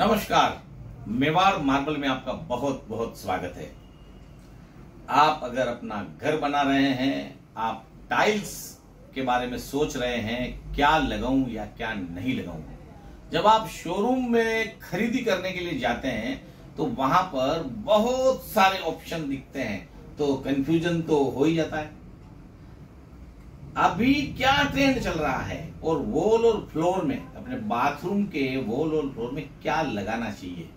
नमस्कार। मेवाड़ मार्बल में आपका बहुत बहुत स्वागत है। आप अगर अपना घर बना रहे हैं, आप टाइल्स के बारे में सोच रहे हैं, क्या लगाऊँ या क्या नहीं लगाऊँ, जब आप शोरूम में खरीदी करने के लिए जाते हैं तो वहाँ पर बहुत सारे ऑप्शन दिखते हैं तो कंफ्यूजन तो हो ही जाता है। अभी क्या ट्रेंड चल रहा है? और वॉल और फ्लोर में, अपने बाथरूम के वॉल और फ्लोर में क्या लगाना चाहिए?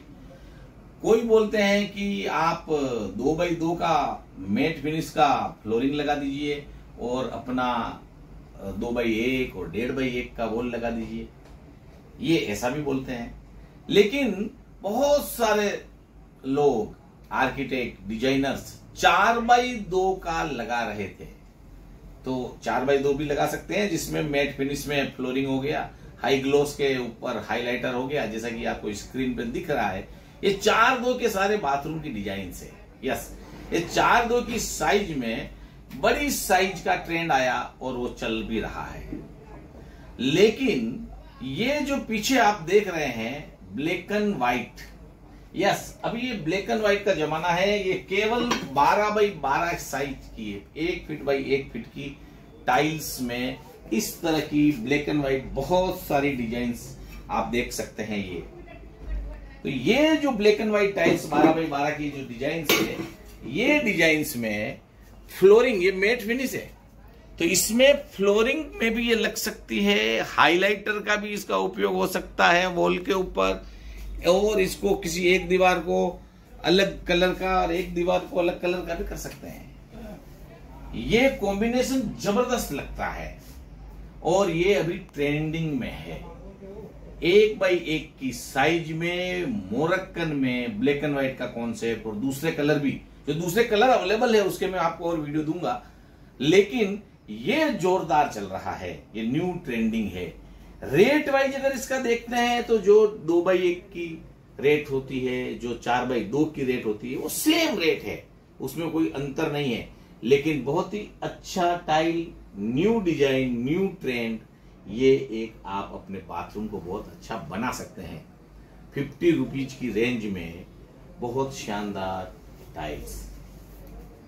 कोई बोलते हैं कि आप दो बाई दो का मेट फिनिश का फ्लोरिंग लगा दीजिए और अपना दो बाई एक और डेढ़ बाई एक का वॉल लगा दीजिए। ये ऐसा भी बोलते हैं। लेकिन बहुत सारे लोग आर्किटेक्ट डिजाइनर्स चार बाई दो का लगा रहे थे। तो चार बाई दो भी लगा सकते हैं, जिसमें मैट फिनिश में फ्लोरिंग हो गया हाई ग्लोस के ऊपर हाईलाइटर हो गया, जैसा कि आपको स्क्रीन पर दिख रहा है। ये चार दो के सारे बाथरूम की डिज़ाइन से यस ये चार दो की साइज़ में बड़ी साइज़ का ट्रेंड आया और वो चल भी रहा है। लेकिन ये जो पीछे आप देख रहे हैं ब्लैक एंड व्हाइट यस अभी ये ब्लैक एंड व्हाइट का जमाना है, ये केवल 12 बाई 12 साइज़ की है। एक फीट बाई एक फीट की टाइल्स में इस तरह की ब्लैक एंड व्हाइट बहुत सारी डिज़ाइन आप देख सकते हैं ये। तो ये जो black and white tiles 12 by 12 की जो डिज़ाइन है, ये डिज़ाइन में फ्लोरिंग ये मेट फिनिश है। तो इसमें फ्लोरिंग में भी ये लग सकती है हाइलाइटर का भी इसका उपयोग हो सकता है वॉल के ऊपर। और इसको किसी एक दीवार को अलग कलर का और एक दीवार को अलग कलर का भी कर सकते हैं। ये कॉम्बिनेशन ज़बरदस्त लगता है। और ये अभी ट्रेंडिंग में है। एक बाई एक की साइज़ में, मोरक्कन में ब्लैक एंड व्हाइट का कॉन्सेप्ट और दूसरे कलर भी। जो दूसरे कलर अवेलेबल है, उसके मैं आपको और वीडियो दूँगा। लेकिन ये जोरदार चल रहा है। ये न्यू ट्रेंडिंग है। रेट वाइज अगर इसका देखते हैं तो जो दो बाई एक की रेट होती है, जो चार बाई दो की रेट होती है, वो सेम रेट है। उसमें कोई अंतर नहीं है। लेकिन बहुत ही अच्छा tile new design new trend ये एक आप अपने बाथरूम को बहुत अच्छा बना सकते हैं। फिफ्टी रुपीज़ की रेंज में बहुत शानदार टाइल्स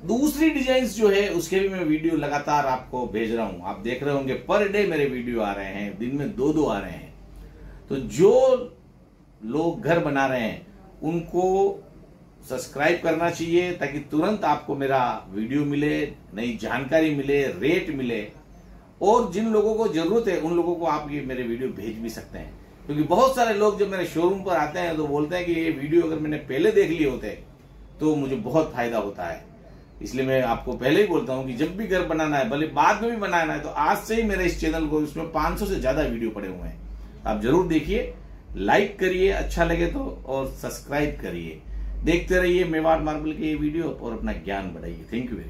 दूसरी डिज़ाइन जो है, उसके भी मैं वीडियो लगातार आपको भेज रहा हूँ। आप देख रहे होंगे, पर डे मेरे वीडियो आ रहे हैं, दिन में दो दो आ रहे हैं। तो जो लोग घर बना रहे हैं, उनको सब्सक्राइब करना चाहिए, ताकि तुरंत आपको मेरा वीडियो मिले, नई जानकारी मिले, रेट मिले। और जिन लोगों को ज़रूरत है, उन लोगों को आप ये मेरे वीडियो भेज भी सकते हैं। क्योंकि बहुत सारे लोग जब मेरे शोरूम पर आते हैं तो बोलते हैं कि ये वीडियो अगर मैंने पहले देख लिए होते तो मुझे बहुत फ़ायदा होता है। इसलिए मैं आपको पहले ही बोलता हूँ कि जब भी घर बनाना है, भले बाद में भी बनाना है तो आज से ही मेरे इस चैनल को इसमें 500 से ज़्यादा वीडियो पड़े हुए हैं। आप ज़रूर देखिए लाइक करिए अच्छा लगे तो और सब्सक्राइब करिए। देखते रहिए मेवाड़ मार्बल के ये वीडियो और अपना ज्ञान बढ़ाइए। Thank you very